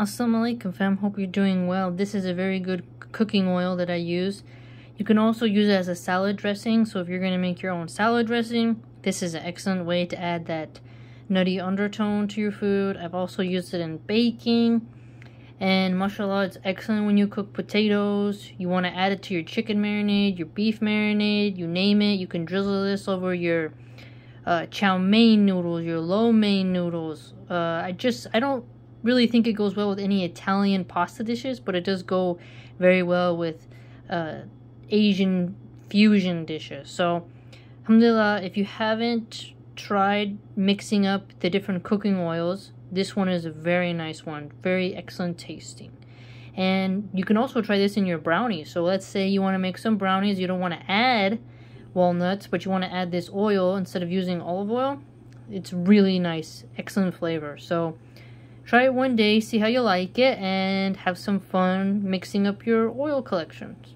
Assalamu alaikum fam, hope you're doing well. This is a very good cooking oil that I use. You can also use it as a salad dressing, so if you're going to make your own salad dressing, this is an excellent way to add that nutty undertone to your food. I've also used it in baking, and mashallah, it's excellent when you cook potatoes. You want to add it to your chicken marinade, your beef marinade, you name it. You can drizzle this over your uh, chow mein noodles, your lo mein noodles. Uh, I just, I don't really think it goes well with any Italian pasta dishes, but it does go very well with uh, Asian fusion dishes. So, alhamdulillah, if you haven't tried mixing up the different cooking oils, this one is a very nice one, very excellent tasting. And you can also try this in your brownies. So let's say you want to make some brownies, you don't want to add walnuts, but you want to add this oil instead of using olive oil. It's really nice, excellent flavor. So Try it one day, see how you like it, and have some fun mixing up your oil collections.